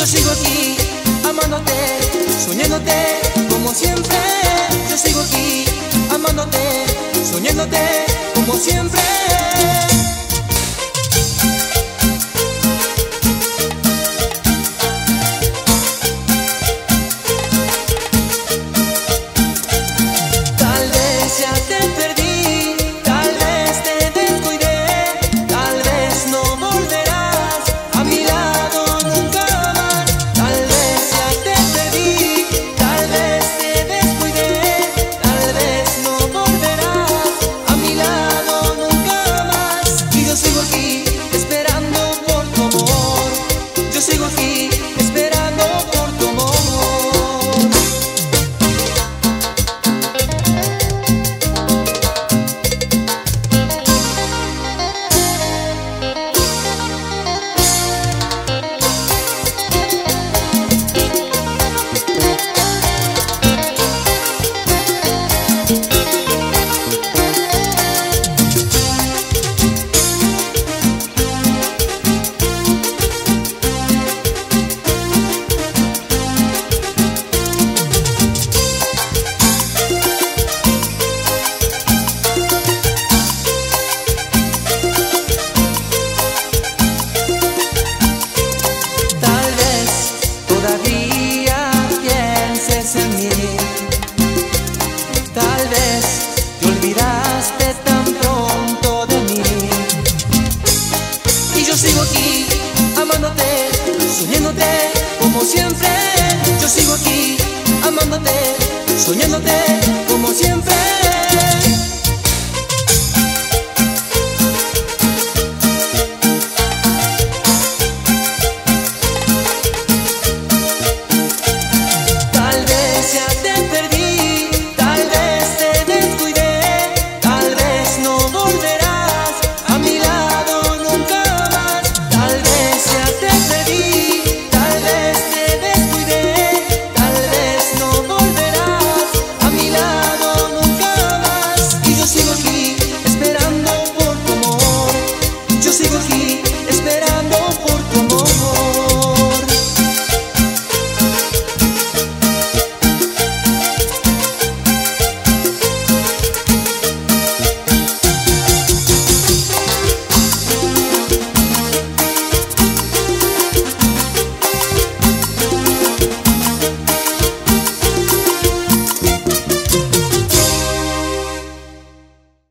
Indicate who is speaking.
Speaker 1: Yo sigo aquí, amándote, soñándote como siempre. Yo sigo aquí, amándote, soñándote como siempre. soñándote como siempre. Yo sigo aquí, amándote, soñándote como siempre.